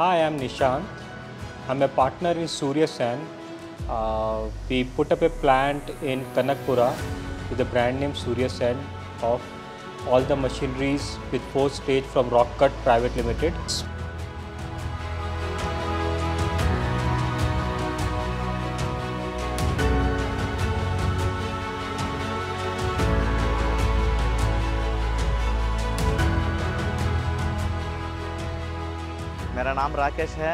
Hi, I'm Nishant. I'm a partner in Surya Sand. Uh, we put up a plant in Kanakapura with the brand name Surya Sand of all the machineries with four stage from Rockcut Private Limited. मेरा नाम राकेश है।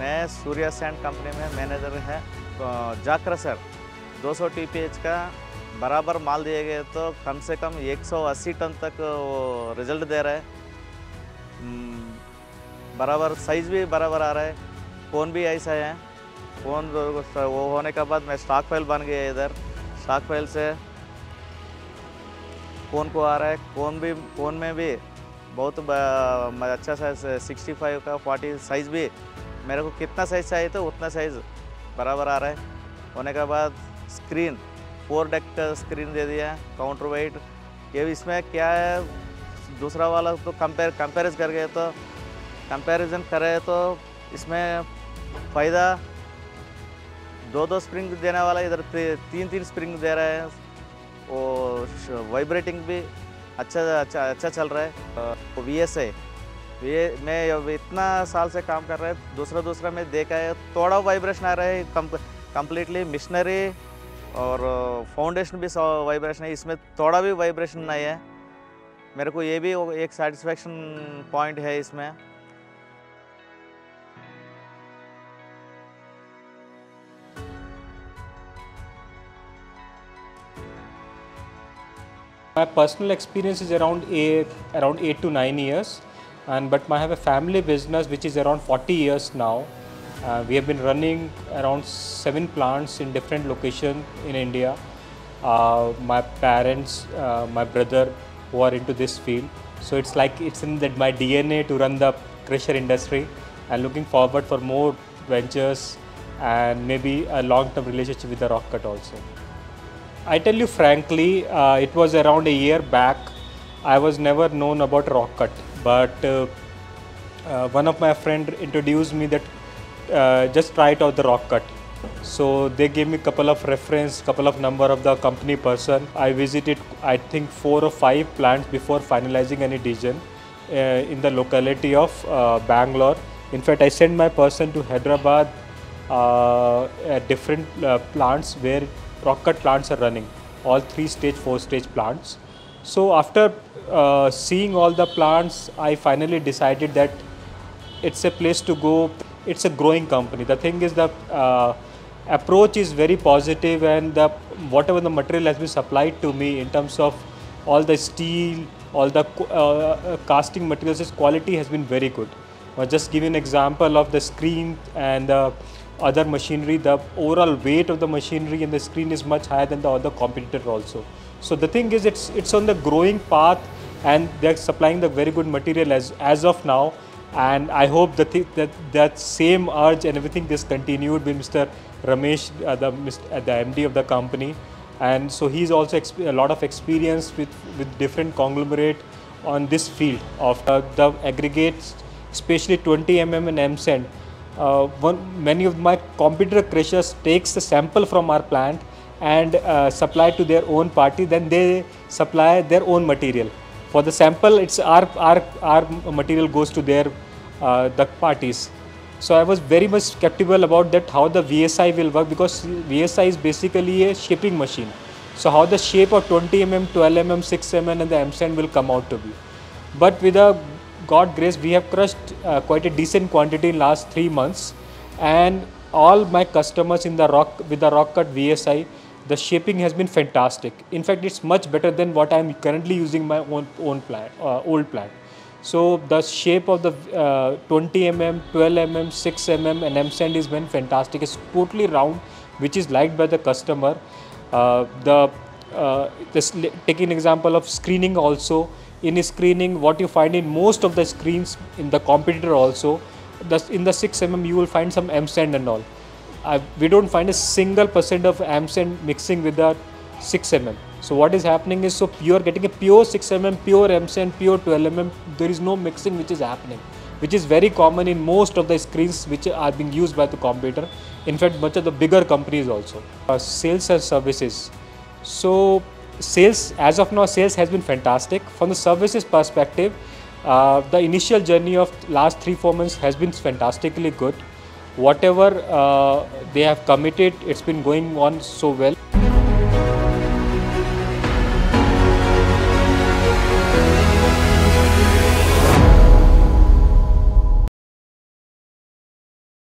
मैं Surya sand company में manager है। तो जाकर sir 200 TPH का बराबर माल दिए गए तो कम से कम 180 टन तक वो रिज़ल्ट दे रहा है। हम्म, बराबर साइज़ भी बराबर आ रहा है। फ़ोन भी ऐसा है। फ़ोन वो होने के बाद मैं स्टॉक फ़ाइल बन गया इधर। स्टॉक फ़ाइल से फ़ोन को आ रहा है। फ़ोन भी फ़ोन में भी बहुत अच्छा साइज़ सिक्सटी फाइव का फोर्टी साइज़ भी मेरे को कितना साइज़ चाहिए तो उतना साइज़ बराबर आ रहा है। होने के बाद स्क्रीन फोर डेक का स्क्रीन दे दिया काउंटर वेट ये इसमें क्या है, दूसरा वाला तो कंपेयर कंपेरिज कर गए तो कंपैरिजन करे तो इसमें फ़ायदा दो दो स्प्रिंग देने वाला, इधर तीन तीन स्प्रिंग दे रहे हैं। वो वाइब्रेटिंग भी अच्छा अच्छा अच्छा चल रहा है। वी एस है ये मैं अब इतना साल से काम कर रहा है दूसरा दूसरा में देखा है, थोड़ा वाइब्रेशन आ रहा है कम्प्लीटली मिशनरी और फाउंडेशन भी वाइब्रेशन है, इसमें थोड़ा भी वाइब्रेशन नहीं है। मेरे को ये भी एक सेटिस्फेक्शन पॉइंट है इसमें। My personal experience is around eight, around eight to nine years, and but I have a family business which is around 40 years now. Uh, we have been running around seven plants in different locations in India. Uh, my parents, uh, my brother, who are into this field, so it's like it's in that my DNA to run the crusher industry, and looking forward for more ventures and maybe a long-term relationship with the Rockcut also. I tell you frankly, uh, it was around a year back. I was never known about Rockcut, but uh, uh, one of my friend introduced me that uh, just try it out the Rockcut. So they gave me a couple of reference, couple of number of the company person. I visited I think four or five plants before finalizing any decision uh, in the locality of uh, Bangalore. In fact, I sent my person to Hyderabad at different plants where Rockcut plants are running, all three stage, four stage plants. So after uh, seeing all the plants, I finally decided that it's a place to go. It's a growing company. The thing is the uh, approach is very positive and the whatever the material has been supplied to me in terms of all the steel, all the uh, uh, casting materials, its quality has been very good. I'll just give you an example of the screen and the other machinery. The overall weight of the machinery and the screen is much higher than the other competitor also. So the thing is, it's it's on the growing path, and they're supplying the very good material as as of now. And I hope that thi- that that same urge and everything is continued with Mr. Ramesh, uh, the uh, the MD of the company, and so he's also a lot of experience with with different conglomerate on this field of uh, the aggregates, especially 20 mm and M sand. Uh, one, many of my competitor crushers takes the sample from our plant and uh, supply to their own party. Then they supply their own material. For the sample, it's our our our material goes to their uh, the parties. So I was very much skeptical about that how the VSI will work because VSI is basically a shaping machine. So how the shape of 20 mm, 12 mm, 6 mm and the M sand will come out to be. But with a God grace, we have crushed uh, quite a decent quantity in last three months, and all my customers in the rock with the Rockcut VSI, the shaping has been fantastic. In fact, it's much better than what I am currently using my own own plant, uh, old plant. So the shape of the uh, 20 mm, 12 mm, 6 mm, and M sand is been fantastic. It's totally round, which is liked by the customer. Uh, the uh, li- taking example of screening also. In screening, what you find in most of the screens in the competitor also, the, in the 6 mm you will find some M sand and all. We don't find a single percent of M sand mixing with the 6 mm. So what is happening is so you are getting a pure 6 mm, pure M sand, pure 12 mm. There is no mixing which is happening. which is very common in most of the screens which are being used by the computer. In fact, much of the bigger companies also. Uh, sales and services. So sales, as of now, sales has been fantastic. From the services perspective, uh, the initial journey of last three four months has been fantastically good. Whatever uh, they have committed, it's been going on so well.